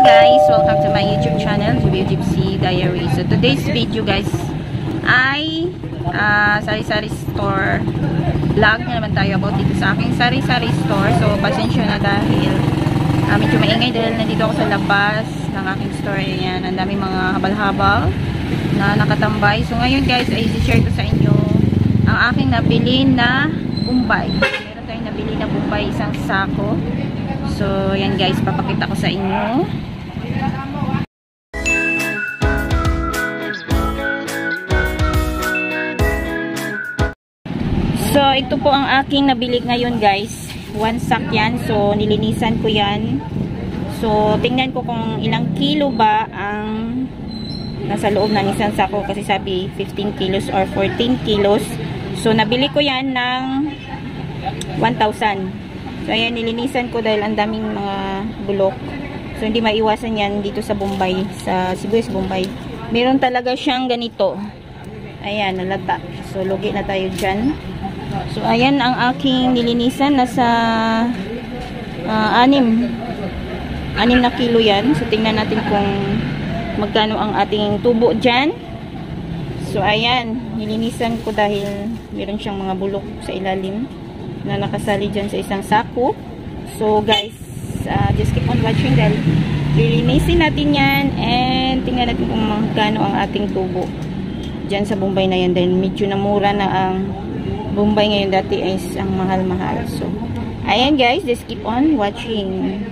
guys! Welcome to my YouTube channel, Jubio Gypsy Diary. So today's video guys ay uh, sari-sari store vlog na naman tayo about dito sa aking sari-sari store. So pasensya na dahil uh, medyo maingay dahil nandito ako sa labas ng aking store. Ayan, ang daming mga habal-habal na nakatambay. So ngayon guys ay i-share ko sa inyo ang aking nabili na bumbay. Meron tayong nabili na bumbay isang sako. So, yan guys, papakita ko sa inyo. So, ito po ang aking nabili ngayon guys. One sack yan. So, nilinisan ko yan. So, tingnan ko kung ilang kilo ba ang nasa loob ng isang sako. Kasi sabi 15 kilos or 14 kilos. So, nabili ko yan ng 1,000. So, ayan, nilinisan ko dahil ang daming mga bulok. So, hindi maiwasan yan dito sa Bombay. Sa Sibuyas, Bombay. Meron talaga siyang ganito. Ayan, nalata. So, lugi na tayo dyan. So, ayan ang aking nilinisan. Nasa uh, anim. Anim na kilo yan. So, tingnan natin kung magkano ang ating tubo dyan. So, ayan. Nilinisan ko dahil meron siyang mga bulok sa ilalim na nakasali dyan sa isang sako. So, guys, uh, just keep on watching dahil lilinisin natin yan and tingnan natin kung magkano ang ating tubo dyan sa Bombay na yan dahil medyo namura na ang Bombay ngayon dati ay ang mahal-mahal. So, ayan guys, just keep on watching.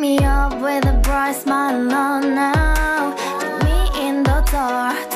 Me up with a bright smile on now. Put me in the dark,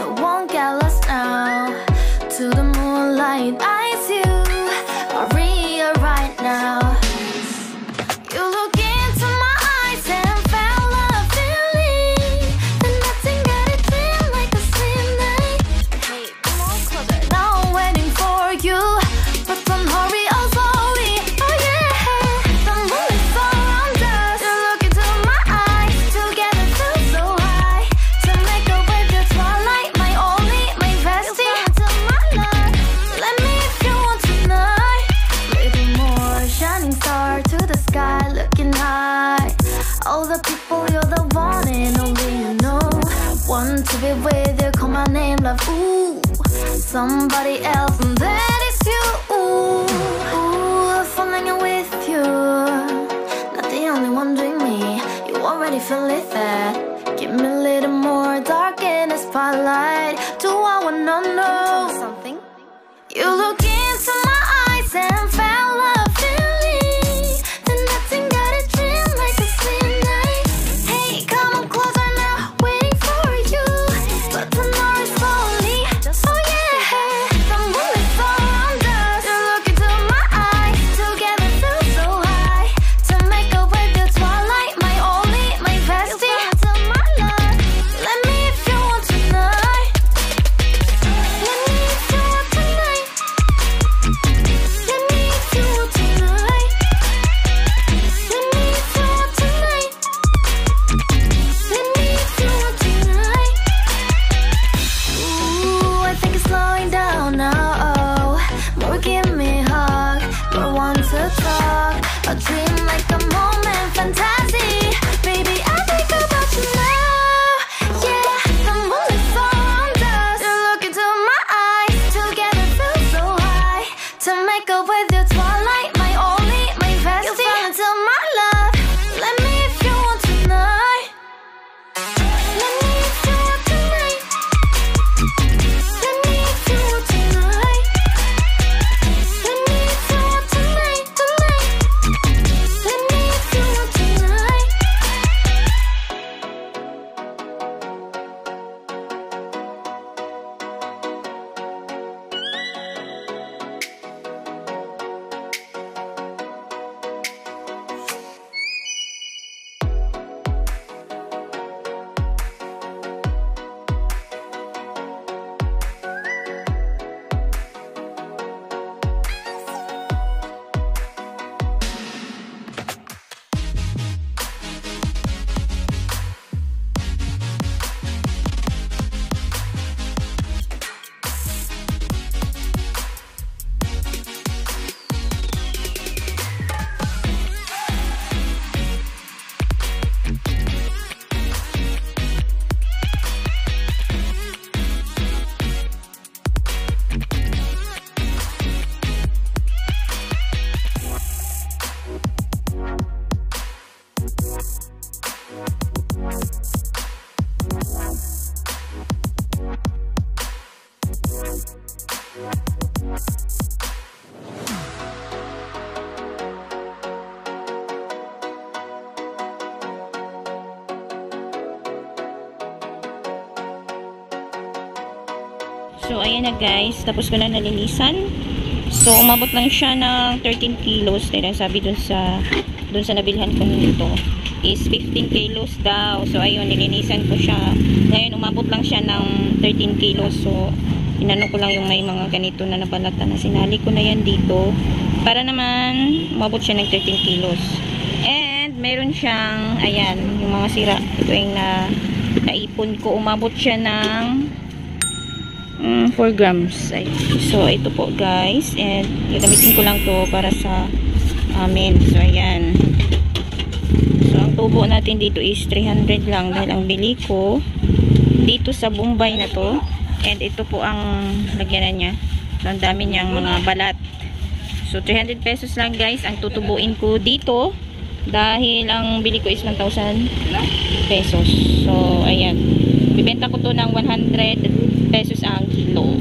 love. Ooh, somebody else, and that is you. Ooh, ooh, in with you. Not the only one doing me. You already feel it there. Give me a little more dark in the spotlight. Do I wanna know something? You look So, ayan na guys. Tapos ko na nalinisan. So, umabot lang siya ng 13 kilos. Dahil sabi dun sa, dun sa nabilhan ko nito is 15 kilos daw. So, ayun, nilinisan ko siya. Ngayon, umabot lang siya ng 13 kilos. So, inano ko lang yung may mga ganito na nabalata na sinali ko na yan dito. Para naman, umabot siya ng 13 kilos. And, meron siyang, ayan, yung mga sira. Ito yung na, naipon ko. Umabot siya ng mm, 4 grams. Ay, So, ito po guys. And, gagamitin ko lang to para sa amin. So, ayan. Tubo natin dito is 300 lang dahil ang bili ko dito sa Bombay na to. And ito po ang lagyanan niya. So, ang dami niyang mga balat. So, 300 pesos lang guys ang tutubuin ko dito dahil ang bili ko is 1,000 pesos. So, ayan. Bibenta ko to ng 100 pesos ang kilo.